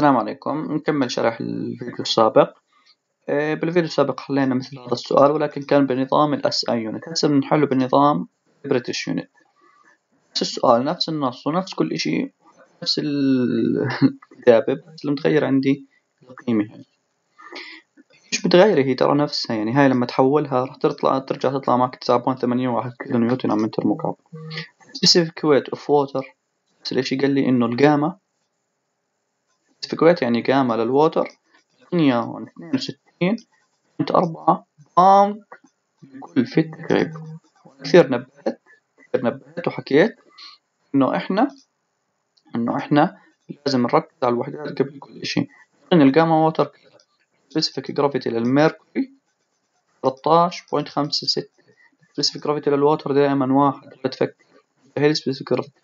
السلام عليكم. نكمل شرح الفيديو السابق. آه، بالفيديو السابق حلينا مثل هذا السؤال ولكن كان بنظام ال SI unit هسه بنحله بنظام British unit نفس السؤال نفس النص ونفس كل إشي نفس الكتابة بس المتغير عندي القيمة هاي. مش متغيرة هي؟ ترى نفسها يعني هاي لما تحولها راح تطلع ترجع تطلع معك تسعة ثمانية واحد كيلو نيوتن على متر مكعب. Specific weight of water نفس الإشي قال لي إنه ال gamma specific يعني gamma لل water اثنين وستين point أربعة pound لكل feet تقريبا كثير نبهت كثير نبهت وحكيت إنه إحنا إنه إحنا لازم نركز على الوحدات قبل كل اشي ان ال gamma water specific gravity لل mercury 13.56 specific gravity لل water دائما واحد لا تفكر. هي specific gravity.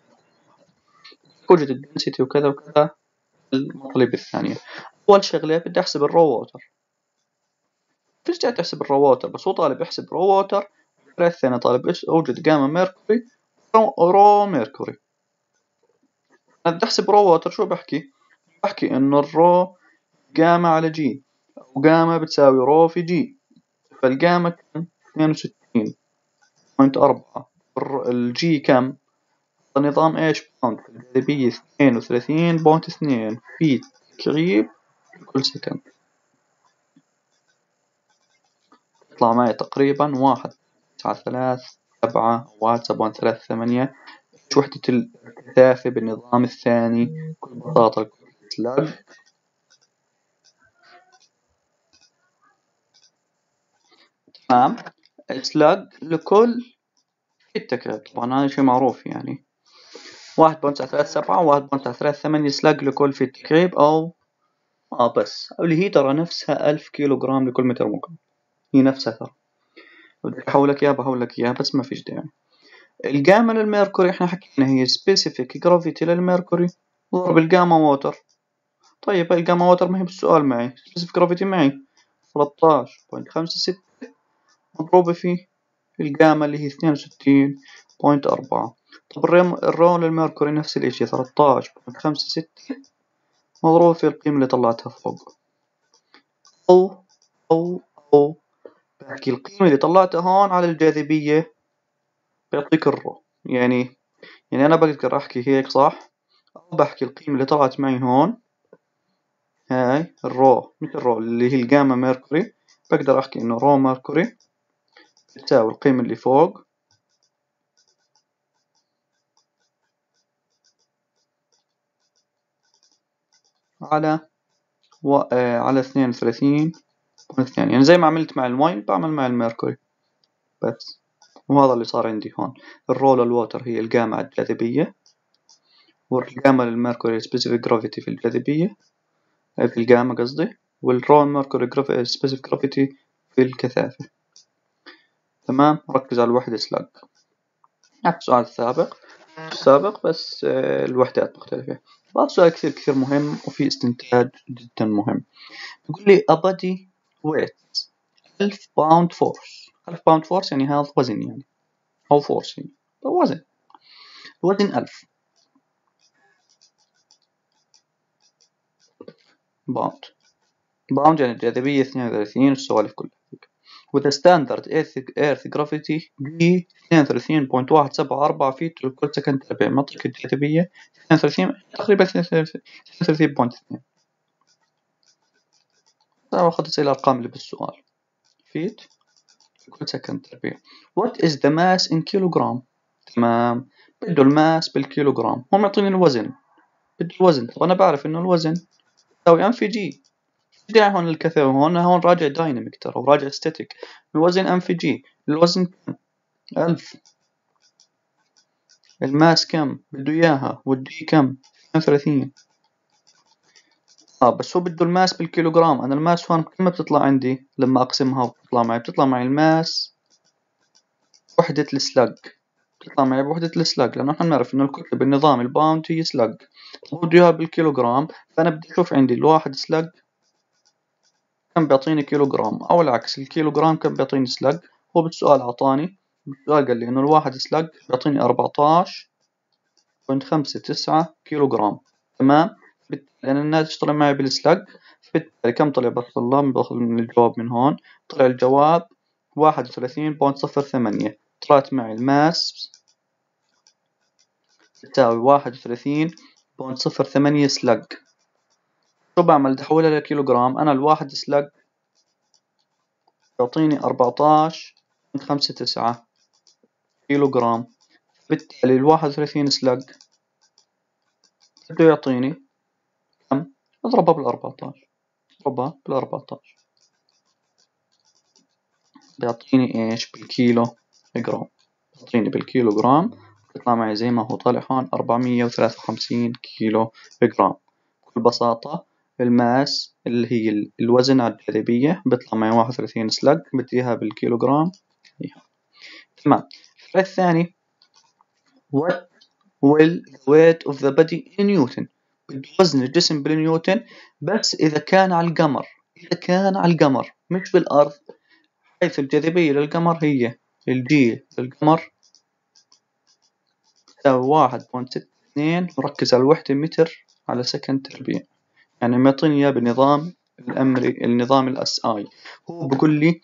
وجد ال density وكذا وكذا. المطالب الثانية أول شغلة بدي أحسب ال rho water فيش جاي تحسب ال rho water بس هو طالب يحسب rho water الثاني طالب أوجد gamma mercury rho mercury بدي أحسب rho water شو بحكي؟ بحكي إنه ال rho gamma على g وجاما بتساوي rho في g فال gamma كم؟ اثنين وستين. point أربعة. الجي كم؟ النظام إيش؟ pound الجاذبية اثنين وثلاثين point اثنين. feet تكعيب كل second يطلع معي تقريبا واحد. تسعة ثلاث سبعة واحد سبعة ثلاث ثمانية. إيش وحدة الكثافة بالنظام الثاني؟ بكل بساطة slug تمام. slug لكل. التكعيب طبعا هذا شيء معروف يعني. واحد point ثلاث سبعة وواحد point ثلاث ثمانية slug لكل feet تكعيب أو آه بس. اللي هي ترى نفسها ألف كيلو جرام لكل متر مكعب. هي نفسها ترى. بدك أحولك إياها بحولك إياها بس ما فيش داعي. ال gamma لل mercury إحنا حكينا هي specific gravity لل mercury. ضرب ال gamma water طيب ال gamma water ما هي بالسؤال معي. specific gravity معي. 13.56 مضروبة في الجاما اللي هي 62.4 طب ال rho لل mercury نفس الإشي 13.56 مضروب في القيمة اللي طلعتها فوق. أو أو أو. بحكي القيمة اللي طلعتها هون على الجاذبية. بيعطيك ال rho. يعني يعني أنا بقدر أحكي هيك صح؟ أو بحكي القيمة اللي طلعت معي هون. هاي ال rho. مثل ال rho اللي هي ال gamma mercury. بقدر أحكي إنه rho mercury تساوي القيمة اللي فوق. على و... آه على اثنين وثلاثين اثنين يعني زي ما عملت مع المي بعمل مع ال mercury. بس. وهذا اللي صار عندي هون. ال rho لل water هي الجاما الجاذبية. وال gamma لل mercury specific gravity في الجاذبية. في الجاما قصدي. وال rho لل mercury specific gravity في الكثافة. تمام؟ ركز على الوحدة slug نفس السؤال السابق السابق بس آه، الوحدات مختلفة. بعض سؤال كثير كثير مهم وفي استنتاج جدا مهم. يقول لي body weight 1000 pound force 1000 pound force يعني هذا وزن يعني. أو force يعني. وزن. وزن 1000 pound pound يعني الجاذبية 32 والسوالف كلها. A standard earth gravity ب 32.174 feet لكل second تربيع منطقة الجاذبية 32 تقريبا 32.2 أخذت الأرقام اللي بالسؤال. feet لكل second تربيع what is the mass in kilogram? تمام. بده ال mass بالكيلوغرام. هو معطيني الوزن. بده الوزن. طب أنا بعرف إنه الوزن يساوي ام في جي داعي هون الكثرة هون هون راجع دايناميك ترى وراجع ستاتيك الوزن ام في جي الوزن كم ألف ال mass كم؟ بده إياها. والدي كم؟ اثنين وثلاثين. آه بس هو بده ال mass بالكيلوغرام. أنا ال mass هون كم بتطلع عندي لما أقسمها وبتطلع معي بتطلع معي ال mass وحدة ال slug. بتطلع معي بوحدة ال slug لأنه إحنا بنعرف إنه الكتلة بالنظام الباوند هي slug بده إياها بالكيلوغرام فأنا بدي أشوف عندي الواحد slug كم بيعطيني كيلو جرام أو العكس الكيلو جرام كم بيعطيني slug هو بالسؤال أعطاني بالسؤال قال لي إنه الواحد slug بيعطيني أربعتاش point خمسة تسعة كيلو جرام تمام لأن الناتج طلع معي بال slug بالتالي كم طلع بالطلاب باخذ من الجواب من هون. طلع الجواب واحد وثلاثين point صفر ثمانية. طلعت معي ال mass تساوي واحد وثلاثين صفر ثمانية شو بعمل بدي أحولها لكيلوغرام. أنا الواحد slug يعطيني أربعتاش point خمسة تسعة كيلوغرام. بالتالي الواحد وثلاثين slug بده يعطيني كم؟ أضربها بالأربعتاش. أضربها بالأربعتاش. بيعطيني إيش؟ بالكيلو جرام بيعطيني بالكيلو جرام بيطلع معي زي ما هو طالع هون أربعمية وثلاثة وخمسين كيلو جرام بكل بساطة ال mass اللي هي الوزن على الجاذبية بيطلع معي واحد وثلاثين slug بديها بالكيلو جرام تمام. السؤال الثاني what will the weight of the body in Newton? وزن الجسم بالنيوتن بس إذا كان على القمر. إذا كان على القمر مش بالأرض حيث الجاذبية للقمر هي ال G للقمر. تساوي واحد point ستة اثنين مركز على الوحدة متر على second تربيع. يعني معطيني إياه بنظام الأمري النظام ال SI. هو بقول لي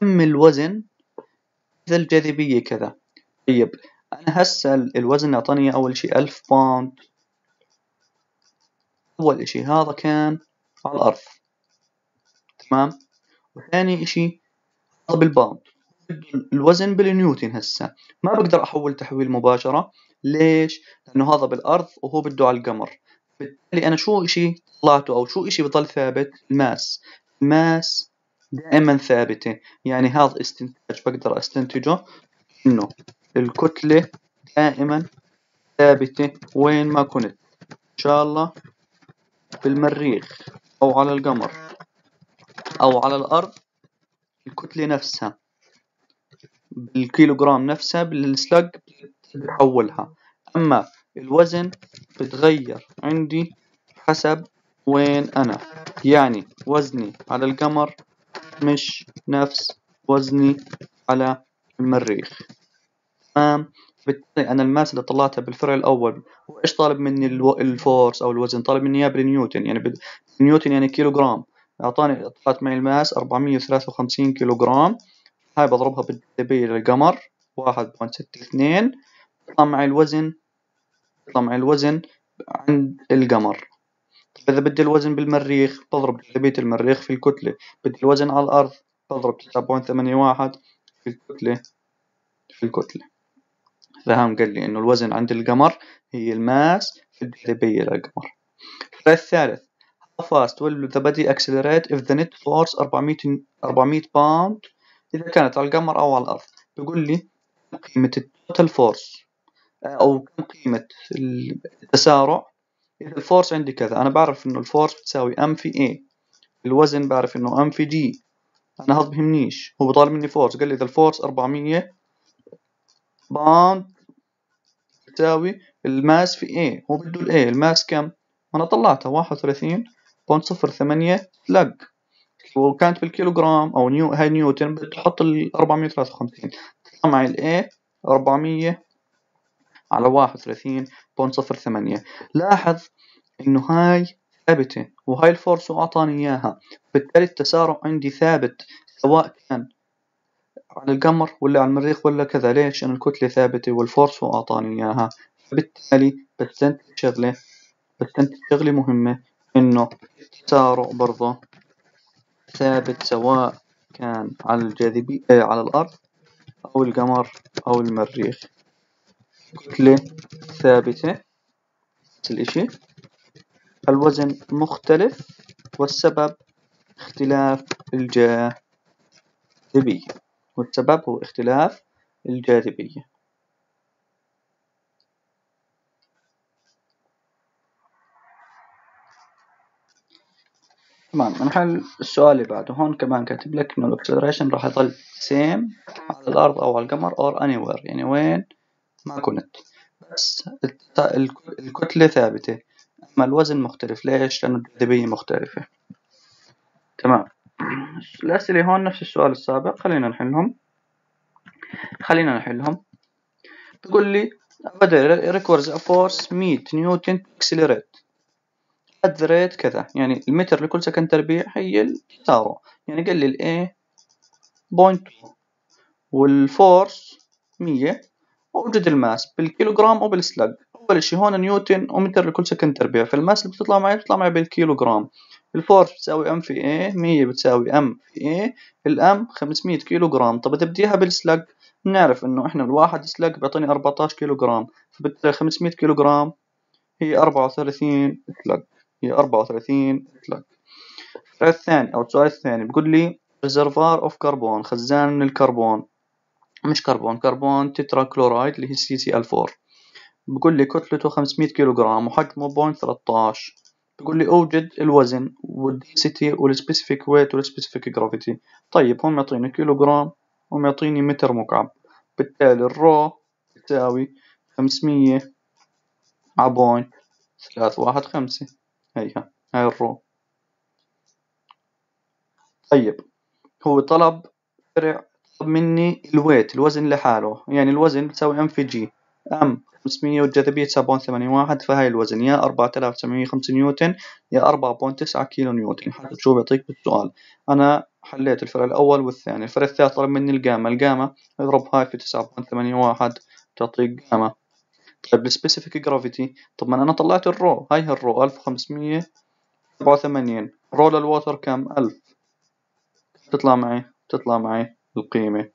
كم الوزن إذا الجاذبية كذا. طيب أنا هسه الوزن أعطاني أول شي ألف باوند. أول إشي هذا كان على الأرض. تمام؟ وثاني إشي هذا بالباوند. الوزن بالنيوتن هسه. ما بقدر أحول تحويل مباشرة. ليش؟ لأنه هذا بالأرض وهو بده على القمر. بالتالي أنا شو إشي طلعته أو شو إشي بضل ثابت؟ ال mass. ال mass دائما ثابتة. يعني هذا استنتاج بقدر أستنتجه. إنه الكتلة دائما ثابتة وين ما كنت. إن شاء الله بالمريخ أو على القمر أو على الأرض الكتلة نفسها. بالكيلوغرام نفسها بال slug بحولها أما الوزن بتغير عندي حسب وين أنا. يعني وزني على القمر مش نفس وزني على المريخ. تمام بالتالي أنا ال mass اللي طلعتها بالفرع الأول وإيش طالب مني ال force أو الوزن؟ طالب مني إياه بالنيوتن. يعني بالنيوتن يعني كيلو جرام أعطاني طلعت معي ال mass أربعمية وثلاثة وخمسين كيلو جرام هاي بضربها بالجاذبية للقمر واحد point ستة اثنين. يطلع معي الوزن يطلع معي الوزن عند القمر. إذا بدي الوزن بالمريخ بضرب جاذبية المريخ في الكتلة. بدي الوزن على الأرض بضرب واحد في الكتلة في الكتلة. فهم قال لي إنه الوزن عند القمر هي ال mass في الجاذبية للقمر الثالث how fast will the body accelerate if the net force 400 400 pound إذا كانت على القمر أو على الأرض؟ بيقول لي قيمة ال total force أو كم قيمة التسارع؟ إذا ال force عندي كذا أنا بعرف إنه ال force بتساوي M في A. الوزن بعرف إنه M في G. أنا هذا بهمنيش هو بطالب مني force. قال لي إذا ال force 400 باوند تساوي ال mass في A. هو بده ال A. ال mass كم؟ أنا طلعتها. واحد وثلاثين point صفر ثمانية slug وكانت بالكيلوغرام أو نيو هاي نيوتن بتحط ال 453 تطلع معي ال A 400 على واحد وثلاثين point صفر ثمانية. لاحظ إنه هاي ثابتة وهاي ال force أعطاني إياها. بالتالي التسارع عندي ثابت سواء كان على القمر ولا على المريخ ولا كذا. ليش؟ لأن الكتلة ثابتة والفورس أعطاني إياها. فبالتالي بستنتج شغلة بستنتج شغلة مهمة إنه التسارع برضه ثابت سواء كان على الجاذبية آه على الأرض أو القمر أو المريخ. كتلة ثابتة الإشي الوزن مختلف والسبب اختلاف الجاذبية. والسبب هو اختلاف الجاذبية. تمام نحل السؤال اللي بعده. هون كمان كاتب لك إنه ال acceleration راح يظل same على الأرض أو على القمر or anywhere. يعني وين ما كنت. بس الكتلة ثابتة. أما الوزن مختلف. ليش؟ لأنه الجاذبية مختلفة. تمام. الأسئلة هون نفس السؤال السابق. خلينا نحلهم. خلينا نحلهم. تقول لي body requires force 100 نيوتن accelerate. at the rate كذا. يعني المتر لكل second تربيع هي التسارع يعني قال لي ال A 0.2 وال force 100 واوجد ال mass بالكيلوغرام أو بال slug اول شيء هون نيوتن ومتر لكل second تربيع. فال mass اللي بتطلع معي بتطلع معي بالكيلوغرام. ال force بتساوي M في A 100 بتساوي M في A ال M 500 كيلوغرام. طب بديها بال slug بنعرف إنه إحنا الواحد slug بيعطيني 14 كيلوغرام. فبالتالي 500 كيلوغرام. هي 34 slug هي 34 slug الثاني أو السؤال الثاني. بيقول لي reservoir of carbon خزان من الكربون. مش carbon carbon tetrachloride اللي هي CCl 4 بقول لي كتلته 500 كيلو جرام وحجمه point 13 بقول لي أوجد الوزن وال density وال specific weight وال specific gravity طيب هون معطيني كيلو جرام ومعطيني متر مكعب. بالتالي ال rho تساوي 500 على point ثلاث واحد خمسة. هيها هاي ال rho. طيب هو طلب فرع مني ال weight الوزن لحاله. يعني الوزن بتساوي M في G M 500 والجاذبية 7.81 فهاي الوزن. يا 4905 نيوتن يا 4.9 كيلو نيوتن. حسب شو بيعطيك بالسؤال. أنا حليت الفرع الأول والثاني. الفرع الثالث طلب مني ال gamma. ال gamma اضرب هاي في 9.81 تعطيك جاما. طيب ال specific gravity. طب ما أنا طلعت ال rho. هاي ال rho 1587 rho لل water كم؟ 1000 تطلع معي تطلع معي. القيمة.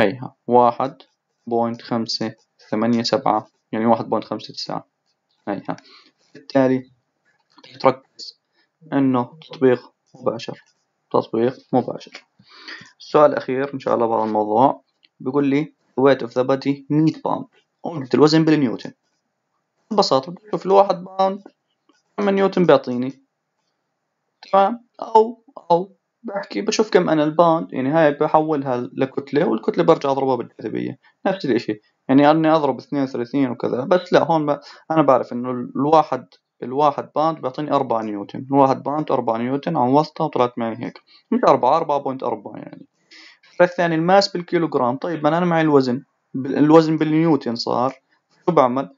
هيها واحد point خمسة ثمانية سبعة يعني واحد point خمسة تسعة. هيها. بالتالي تركز إنه تطبيق مباشر. تطبيق مباشر. السؤال الأخير إن شاء الله بعد الموضوع. بيقول لي weight of the body 100 pound قلت الوزن بالنيوتن. ببساطة بشوف الواحد pound كم نيوتن بيعطيني تمام؟ أو أو بحكي بشوف كم أنا ال pound يعني هاي بحولها لكتلة والكتلة برجع أضربها بالجاذبية نفس الإشي يعني أضرب اثنين وثلاثين وكذا بس لا هون ب... أنا بعرف إنه الواحد الواحد pound بيعطيني أربعة نيوتن الواحد pound أربعة نيوتن عن وسطها وطلعت معي هيك. مش أربعة أربعة point أربعة يعني. الثاني ال mass بالكيلوغرام. طيب ما أنا معي الوزن. الوزن بالنيوتن صار. شو بعمل؟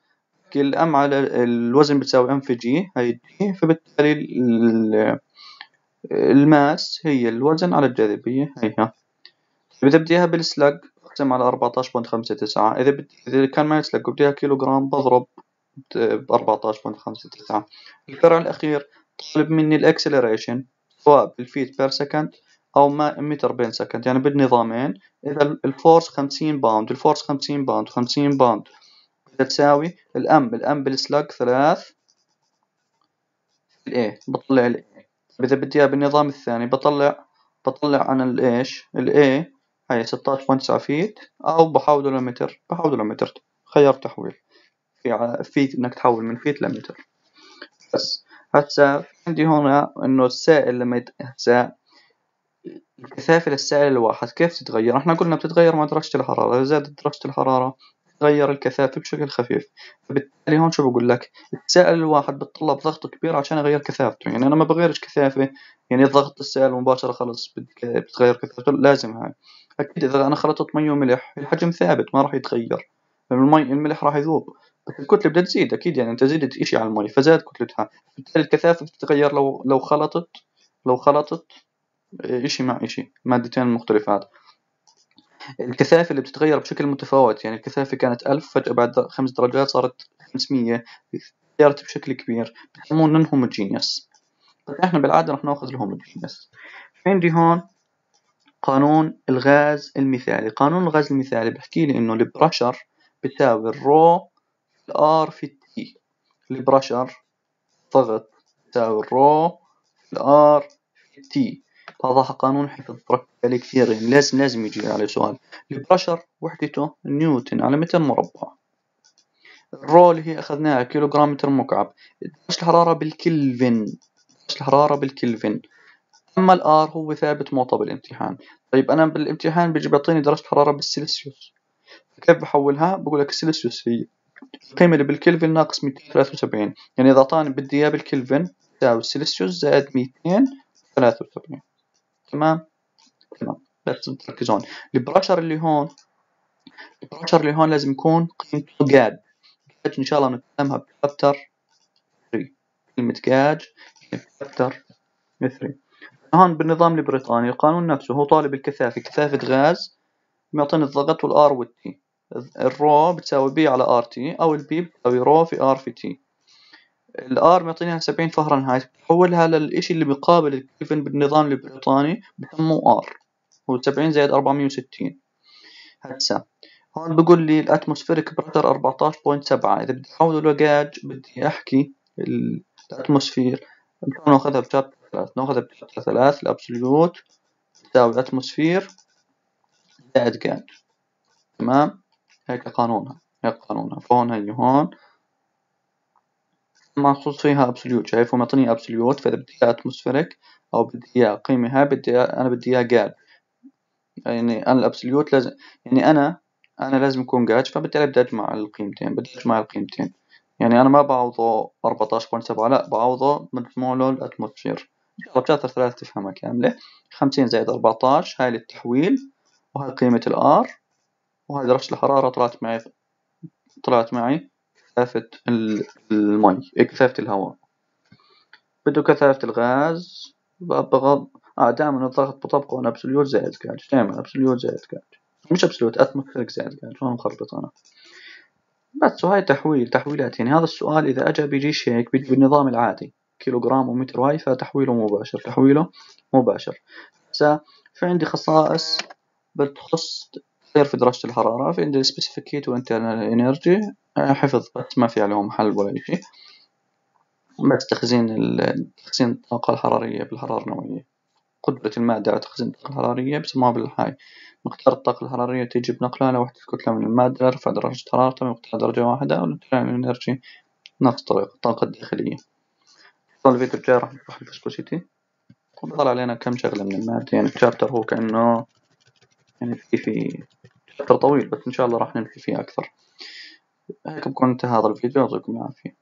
ال M على الوزن بتساوي M في G هاي G فبالتالي ال mass هي الوزن على الجاذبية هيها إذا بديها بال slug أقسم على أربعتاش point خمسة تسعة. إذا بدي إذا كان معي slug وبديها كيلو جرام بضرب بأربعتاش point خمسة تسعة. الفرع الأخير طالب مني ال acceleration سواء بال feet per second أو ما meter per second يعني بالنظامين. إذا ال force خمسين pound ال force خمسين pound خمسين pound. تساوي ال M ال M بال slug ثلاث. ال A بطلع ال A إذا بدي إياه بالنظام الثاني بطلع بطلع عن الإيش هاي ستاش point تسعة feet أو بحوله لمتر بحوله لمتر خيار تحويل. في فيت إنك تحول من فيت لمتر. بس. هسا عندي هنا إنه السائل لما يت... هسا الكثافة للسائل الواحد كيف تتغير؟ إحنا قلنا بتتغير مع درجة الحرارة، إذا زادت درجة الحرارة تغير الكثافة بشكل خفيف. فبالتالي هون شو بقول لك؟ السائل الواحد بتطلب ضغط كبير عشان يغير كثافته. يعني أنا ما بغيرش كثافة يعني ضغط السائل مباشرة خلص بتغير كثافته لازم هاي. أكيد إذا أنا خلطت مي وملح الحجم ثابت ما راح يتغير. المي الملح راح يذوب. بس الكتلة بدها تزيد أكيد يعني أنت زيدت إشي على المي فزاد كتلتها. بالتالي الكثافة بتتغير لو لو خلطت لو خلطت إشي مع إشي مادتين مختلفات. الكثافة اللي بتتغير بشكل متفاوت يعني الكثافة كانت ألف فجأة بعد خمس درجات صارت خمسمية تغيرت بشكل كبير بسموه نون هوموجينيوس إحنا بالعادة رح نأخذ ال homogeneous عندي هون؟ قانون الغاز المثالي. قانون الغاز المثالي بحكي لي إنه ال pressure بتساوي ال rho ال R في ال T. ال pressure ضغط بتساوي ال rho ال R في ال T. هذا قانون حيتطرق عليه كثير يعني لازم لازم يجي عليه سؤال. ال pressure وحدته نيوتن على متر مربع. ال rho اللي هي أخذناها كيلو جرام متر مكعب. درجة الحرارة بالكلفن. درجة الحرارة بالكلفن. أما الآر هو ثابت معطى بالامتحان. طيب أنا بالامتحان بيجي بيعطيني درجة حرارة بالسلسيوس. كيف بحولها؟ بقول لك السلسيوس هي القيمة اللي بالكلفن ناقص 273 يعني إذا أعطاني بدي إياه بالكلفن تساوي السلسيوس زائد 273 تمام تمام بس تركزون البرشر اللي هون البرشر اللي هون لازم يكون قيمته جاد جاد إن شاء الله نتكلمها ب chapter 3 كلمة gauge ف chapter three هون بالنظام البريطاني القانون نفسه هو طالب الكثافة. كثافة غاز معطيني الضغط وال R وال T. ال rho بتساوي P على R T أو ال P بتساوي rho في R في T. ال R معطيني سبعين فهرنهايت بحولها للإشي اللي بيقابل الكلفن بالنظام البريطاني بسموه R. هو سبعين زائد أربعمية وستين. هون بقول لي ال atmospheric pressure 14.7 إذا بدي احوله لجاج بدي أحكي ال atmosphere. نأخذها ثلاث. نأخذها ب chapter ثلاث. ال absolute تساوي atmosphere زائد جاج تمام؟ هيك قانونها. هيك قانونها. فهون هي. هون محطوط فيها absolute شايف هو معطيني absolute فإذا بدي اياه atmospheric أو بدي اياه قيمة هاي بدي أنا بدي اياه جاج يعني أنا ال absolute لازم يعني أنا أنا لازم يكون جاج فبالتالي بدي اجمع القيمتين بدي اجمع القيمتين. يعني أنا ما بعوضه 14.7 لا بعوضه مجموع له ال atmosphere ب chapter ثلاث تفهمها كاملة. خمسين زائد 14 هاي للتحويل وهاي قيمة ال R وهاي درجة الحرارة طلعت معي طلعت معي. كثافة المي كثافة الهواء. بده كثافة الغاز بغض آه دائما الضغط بطبقه أنا absolute زائد gauge دائما absolute زائد gauge مش absolute atmospheric زائد gauge هون مخربط أنا. بس وهاي تحويل تحويلات. يعني هذا السؤال إذا اجى بيجيش هيك بالنظام العادي. كيلو جرام ومتر وهي فتحويله مباشر تحويله مباشر. هسا في عندي خصائص بتخص تغير في درجة الحرارة في عندي ال specific وال internal energy حفظ بس ما في عليهم حل ولا شيء. بس تخزين تخزين الطاقة الحرارية بالحرارة النووية. قدرة المادة على تخزين الطاقة الحرارية بسموها بالهاي. مقدار الطاقة الحرارية تيجي بنقلها لوحدة الكتلة من المادة لرفع درجة حرارتها بمقدار درجة واحدة وال internal energy نفس الطريقة الطاقة الداخلية. الفيديو الجاي راح نشرح ال viscosity وبيطلع علينا كم شغلة من المادة. يعني ال chapter هو كأنه يعني في في chapter طويل بس إن شاء الله راح نمشي فيه أكثر. هيك بكون انتهى هذا الفيديو يعطيكم العافية.